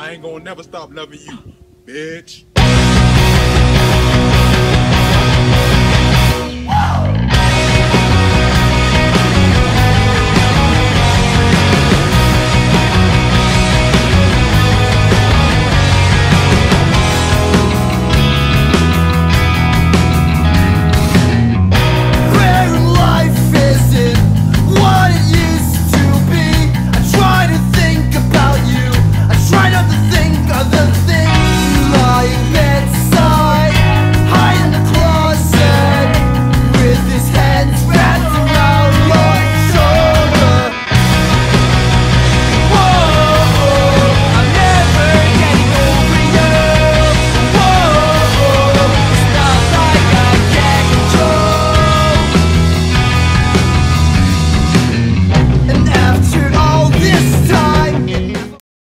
I ain't gonna never stop loving you, bitch.